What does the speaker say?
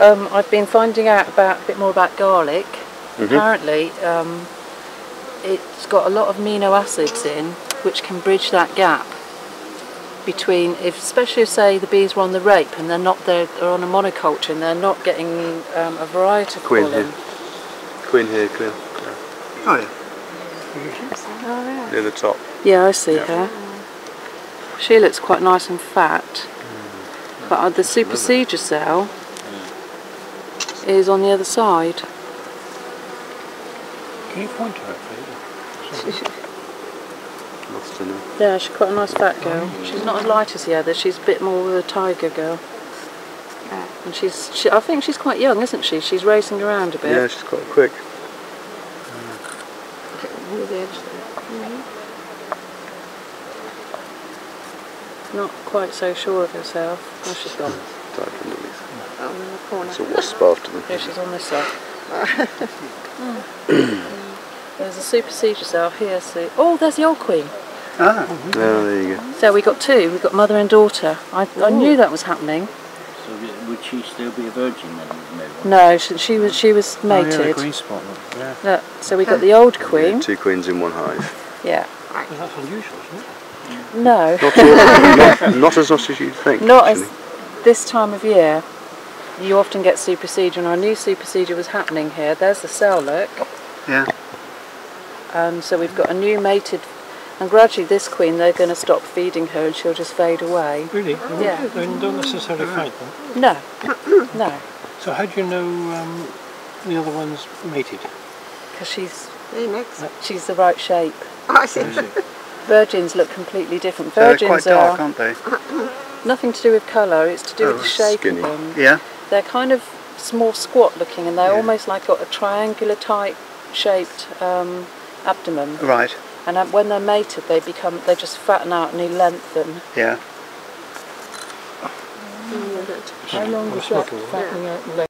Um, I've been finding out about a bit more about garlic. Mm-hmm. Apparently, um, it's got a lot of amino acids in, which can bridge that gap between, if, especially if say the bees were on the rape and they're not they're, they're on a monoculture and they're not getting um, a variety of Queen pollen. here. Queen here, clear. Oh yeah. Oh yeah. Near the top. Yeah, I see Yeah. her. She looks quite nice and fat. But uh, the supersedure cell is on the other side. Can you point to her, please? Lost her. Yeah, she's quite a nice fat girl. She's not as light as the other. She's a bit more of a tiger girl. And she's, she, I think she's quite young, isn't she? She's racing around a bit. Yeah, she's quite quick. Not quite so sure of herself. Oh, she's gone. Dive underneath. Oh, in the corner. It's a wasp after them. Yeah, she's on this side. Mm. There's a supersedure cell here. So, oh, there's the old queen. Ah, Yeah, there you go. So we got two. We've got mother and daughter. I, I knew that was happening. So would she still be a virgin then? No, she, she was she was oh, yeah, the mated. green spot. Look. Yeah. Look, so we got the old Yeah, queen. two queens in one hive. Yeah. Well, that's unusual, isn't it? No, Not, all, not, not as much as you'd think. not actually. as this time of year. You often get supersedure, and I knew supersedure was happening here. There's the cell, look. Yeah. Um, so we've got a new mated, and gradually this queen, they're going to stop feeding her, and she'll just fade away. Really? Yeah. They don't necessarily fight them. No, no, So how do you know um, the other one's mated? because she's she's the right shape. Oh, I see. Virgins look completely different. Virgins So they're Virgins quite dark, are aren't they? nothing to do with colour. It's to do Oh, with the shape skinny. of them. Yeah. They're kind of small, squat looking, and they're Yeah. almost like got a triangular type shaped um, abdomen. Right. And uh, when they're mated, they become they just fatten out and they lengthen. Yeah. How long Well, does it's not that fattening out and lengthening